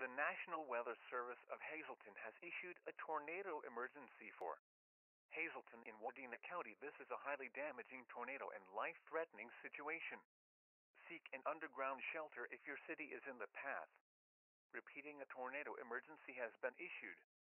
The National Weather Service of Hazelton has issued a tornado emergency for Hazelton in Wadena County. This is a highly damaging tornado and life threatening situation. Seek an underground shelter if your city is in the path. Repeating a tornado emergency has been issued.